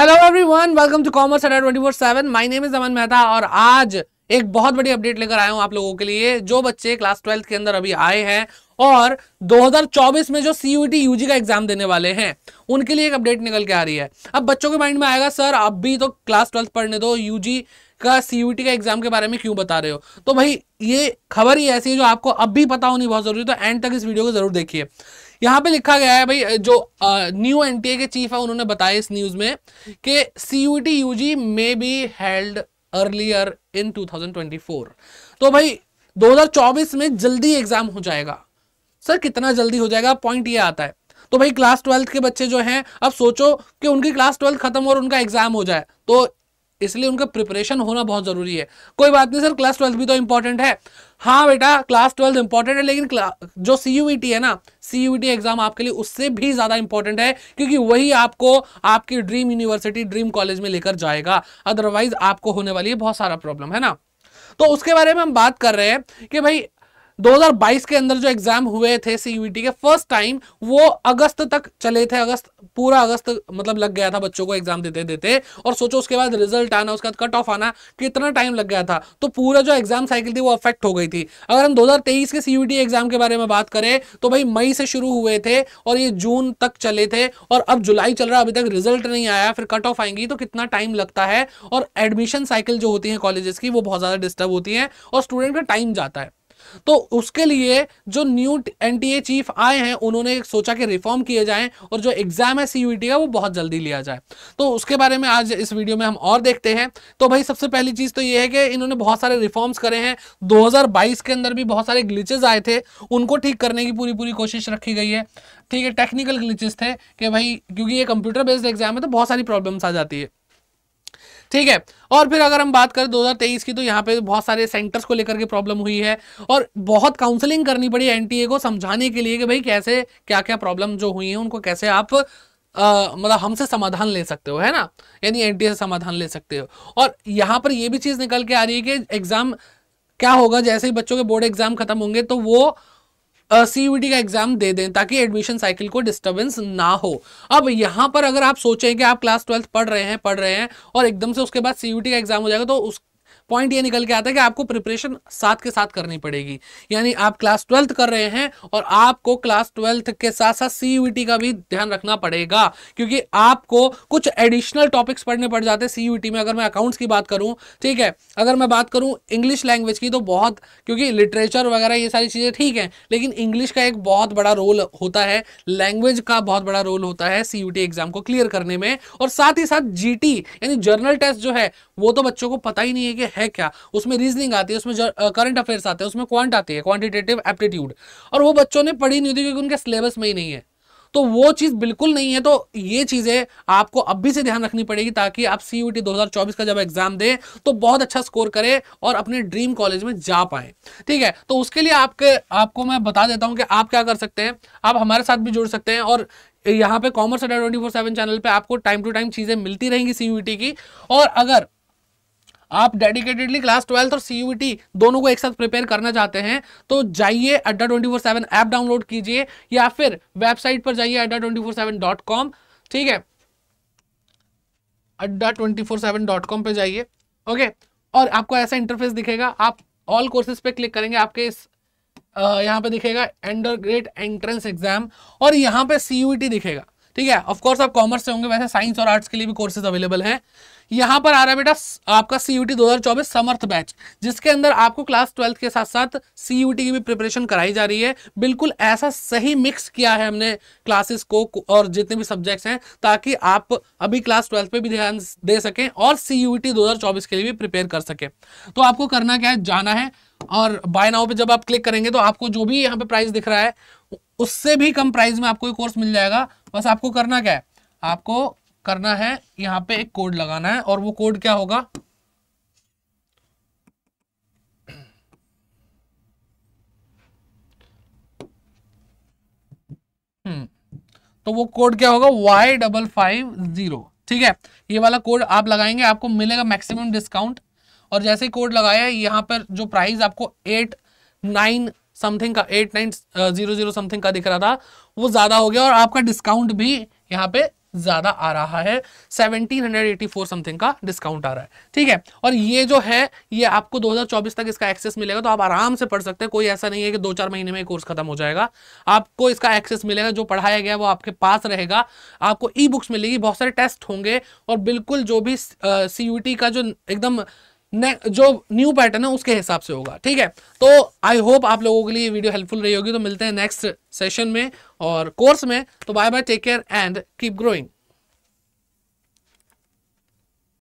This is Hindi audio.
Hello everyone welcome to commerce Adda 24/7 my name is Aman Mehta और आज एक बहुत बड़ी अपडेट लेकर आया हूँ आप लोगों के लिए, जो बच्चे क्लास ट्वेल्थ के अंदर अभी आए हैं और 2024 में जो सीयूटी यूजी का एग्ज़ाम देने वाले हैं, उनके लिए एक अपडेट निकल के आ रही है। अब बच्चों के माइंड में आएगा, सर अब भी तो क्लास ट्वेल्थ पढ़ने दो यूजी का सीयूटी का एग्ज़ाम के बारे में क्यों बता रहे हो? तो भाई, ये खबर ही ऐसी है जो आपको अब भी पता होनी बहुत ज़रूरी है तो एंड तक इस वीडियो को ज़रूर देखिए। यहाँ पे लिखा गया है भाई, जो न्यू एनटीए के चीफ है, उन्होंने बताया इस न्यूज़ में कि CUET UG may be held earlier in 2024 तो भाई 2024 में जल्दी एग्ज़ाम हो जाएगा। सर, कितना जल्दी हो जाएगा? पॉइंट ये आता है। तो भाई क्लास ट्वेल्थ के बच्चे जो हैं, अब सोचो कि उनकी क्लास ट्वेल्थ खत्म और उनका एग्ज़ाम हो जाए। तो इसलिए उनका प्रिपरेशन होना बहुत ज़रूरी है। कोई बात नहीं सर क्लास ट्वेल्थ भी तो इंपॉर्टेंट है। हाँ बेटा क्लास ट्वेल्थ इंपॉर्टेंट है, लेकिन जो सी है ना सी एग्ज़ाम आपके लिए उससे भी ज़्यादा इंपॉर्टेंट है, क्योंकि वही आपको आपकी ड्रीम यूनिवर्सिटी ड्रीम कॉलेज में लेकर जाएगा। अदरवाइज़ आपको होने वाली है बहुत सारा प्रॉब्लम है ना? तो उसके बारे में हम बात कर रहे हैं कि भाई 2022 के अंदर जो एग्ज़ाम हुए थे सीयूटी के फ़र्स्ट टाइम वो अगस्त तक चले थे, अगस्त, पूरा अगस्त मतलब लग गया था बच्चों को एग्ज़ाम देते देते। और सोचो उसके बाद रिज़ल्ट आना, उसके बाद कट ऑफ़ आना, कितना टाइम लग गया था। तो पूरा जो एग्ज़ाम साइकिल थी वो अफेक्ट हो गई थी। अगर हम 2023 के सीयूटी एग्ज़ाम के बारे में बात करें तो भाई मई से शुरू हुए थे और ये जून तक चले थे और अब जुलाई चल रहा अभी तक रिज़ल्ट नहीं आया, फिर कट ऑफ़ आएँगी तो कितना टाइम लगता है। और एडमिशन साइकिल जो होती है कॉलेजेस की, वो बहुत ज़्यादा डिस्टर्ब होती है और स्टूडेंट का टाइम जाता है। तो उसके लिए जो न्यू एनटीए चीफ आए हैं, उन्होंने सोचा कि रिफॉर्म किए जाए और जो एग्ज़ाम है सीयूटी का, वो बहुत जल्दी लिया जाए। तो उसके बारे में आज इस वीडियो में हम और देखते हैं। तो भाई, सबसे पहली चीज़ तो ये है कि इन्होंने बहुत सारे रिफॉर्म्स करे हैं। 2022 के अंदर भी बहुत सारे ग्लिचेज आए थे। उनको ठीक करने की पूरी पूरी कोशिश रखी गई है। ठीक है टेक्निकल ग्लिचेस थे कि भाई, क्योंकि ये कंप्यूटर बेस्ड एग्ज़ाम है तो बहुत सारी प्रॉब्लम्स आ जाती है। ठीक है? और फिर अगर हम बात करें 2023 की तो यहाँ पे बहुत सारे सेंटर्स को लेकर के प्रॉब्लम हुई है और बहुत काउंसलिंग करनी पड़ी एनटीए को समझाने के लिए कि भाई कैसे क्या क्या प्रॉब्लम जो हुई है, उनको कैसे आप मतलब हमसे समाधान ले सकते हो, है ना? यानी एनटीए से समाधान ले सकते हो। और यहाँ पर ये भी चीज़ निकल के आ रही है कि एग्ज़ाम क्या होगा? जैसे ही बच्चों के बोर्ड एग्ज़ाम खत्म होंगे तो वो सीयूटी का एग्ज़ाम दे दें ताकि एडमिशन साइकिल को डिस्टर्बेंस ना हो। अब यहाँ पर अगर आप सोचें कि आप क्लास ट्वेल्थ पढ़ रहे हैं, पढ़ रहे हैं और एकदम से उसके बाद सीयूटी का एग्ज़ाम हो जाएगा तो उस पॉइंट ये निकल के आता है कि आपको प्रिपरेशन साथ के साथ करनी पड़ेगी। यानी आप क्लास ट्वेल्थ कर रहे हैं और आपको क्लास ट्वेल्थ के साथ साथ सीयूटी का भी ध्यान रखना पड़ेगा, क्योंकि आपको कुछ एडिशनल टॉपिक्स पढ़ने पड़ जाते हैं सीयूटी में। अगर मैं अकाउंट्स की बात करूँ, ठीक है, अगर मैं बात करूँ इंग्लिश लैंग्वेज की तो बहुत, क्योंकि लिटरेचर वगैरह ये सारी चीज़ें ठीक है, लेकिन इंग्लिश का एक बहुत बड़ा रोल होता है लैंग्वेज का बहुत बड़ा रोल होता है सी एग्ज़ाम को क्लियर करने में। और साथ ही साथ GT यानी जर्नल टेस्ट जो है, वो तो बच्चों को पता ही नहीं है कि है क्या? उसमें रीजनिंग आती है, उसमें करंट अफेयर्स आते हैं, उसमें क्वांट आती है क्वांटिटेटिव एप्टीट्यूड और वो बच्चों ने पढ़ी नहीं होती क्योंकि उनके सिलेबस में ही नहीं है। तो वो चीज़ बिल्कुल नहीं है तो ये चीज़ें आपको अब भी से ध्यान रखनी पड़ेगी ताकि आप सी यू 2024 का जब एग्ज़ाम दें तो बहुत अच्छा स्कोर करें और अपने ड्रीम कॉलेज में जा पाए। ठीक है? तो उसके लिए आपके, आपको मैं बता देता हूँ कि आप क्या कर सकते हैं। आप हमारे साथ भी जुड़ सकते हैं और यहाँ पे कॉमर्स अड्डा ट्वेंटी फोर चैनल पे आपको टाइम टू टाइम चीज़ें मिलती रहेंगी सी की। और अगर आप डेडिकेटेडली क्लास ट्वेल्थ और सी दोनों को एक साथ प्रिपेयर करना चाहते हैं तो जाइए Adda twenty four seven app download कीजिए, या फिर वेबसाइट पर जाइए Adda twenty four seven dot com ठीक है? Adda twenty four seven dot com पर जाइए ओके और आपको ऐसा इंटरफेस दिखेगा, आप ऑल कोर्सेज पे क्लिक करेंगे, आपके इस यहाँ पे दिखेगा अंडर ग्रेट एंट्रेंस एग्ज़ाम और यहाँ पे सी दिखेगा। ठीक है? ऑफकोर्स आप कॉमर्स से होंगे, वैसे साइंस और आर्ट्स के लिए भी कोर्सेज अवेलेबल हैं। यहाँ पर आ रहा है बेटा, आपका सीयूटी 2024 समर्थ बैच जिसके अंदर आपको क्लास ट्वेल्थ के साथ साथ सीयूटी की भी प्रिपरेशन कराई जा रही है। बिल्कुल ऐसा सही मिक्स किया है हमने क्लासेस को और जितने भी सब्जेक्ट्स हैं, ताकि आप अभी क्लास ट्वेल्थ पे भी ध्यान दे सकें और सी यू के लिए भी प्रिपेयर कर सके। तो आपको करना क्या है? जाना है और बाय नाउ पे जब आप क्लिक करेंगे तो आपको जो भी यहाँ पे प्राइस दिख रहा है, उससे भी कम प्राइस में आपको ये कोर्स मिल जाएगा। बस आपको करना क्या है? आपको करना है यहाँ पे एक कोड लगाना है और वो कोड क्या होगा? हम्म तो वो कोड क्या होगा? वाई डबल फाइव ज़ीरो ठीक है? ये वाला कोड आप लगाएँगे, आपको मिलेगा मैक्सिमम डिस्काउंट और जैसे कोड लगाया है यहाँ पर जो प्राइस आपको एट नाइन समथिंग का eight nine zero zero something का दिख रहा था, वो ज़्यादा हो गया और आपका डिस्काउंट भी यहाँ पे ज़्यादा आ रहा है। 1784 समथिंग का डिस्काउंट आ रहा है। ठीक है? और ये जो है, ये आपको 2024 तक इसका एक्सेस मिलेगा तो आप आराम से पढ़ सकते हैं। कोई ऐसा नहीं है कि दो चार महीने में कोर्स खत्म हो जाएगा। आपको इसका एक्सेस मिलेगा, जो पढ़ाया गया वो आपके पास रहेगा। आपको ई बुक्स मिलेगी, बहुत सारे टेस्ट होंगे और बिल्कुल जो भी सीयूटी का जो एकदम जो न्यू पैटर्न है, उसके हिसाब से होगा, ठीक है? तो आई होप आप लोगों के लिए वीडियो हेल्पफुल रही होगी। तो मिलते हैं नेक्स्ट सेशन में और कोर्स में। तो bye bye take care and keep growing